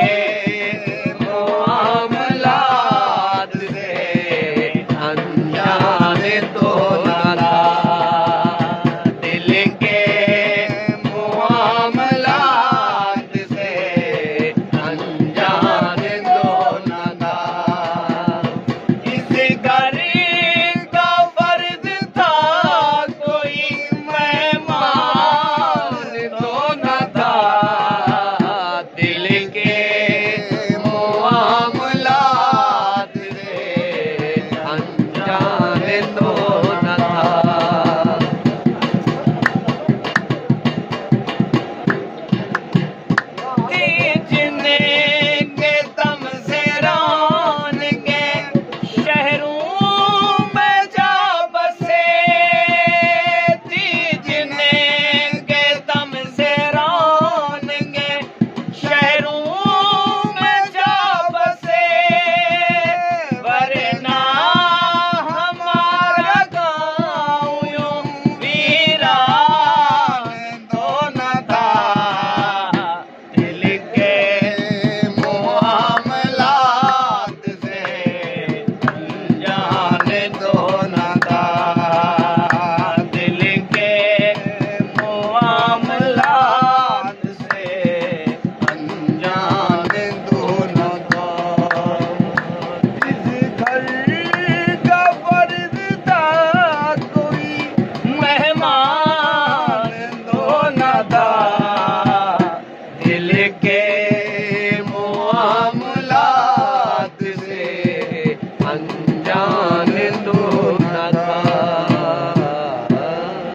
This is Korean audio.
Yeah. 안녕.